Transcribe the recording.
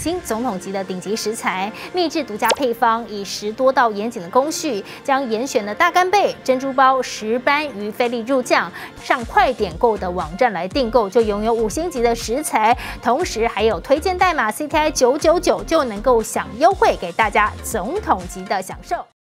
新总统级的顶级食材，秘制独家配方，以十多道严谨的工序，将严选的大干贝、珍珠包、石斑鱼、菲力入酱，上快点购的网站来订购，就拥有五星级的食材，同时还有推荐代码 CTI 九九九，就能够享优惠，给大家总统级的享受。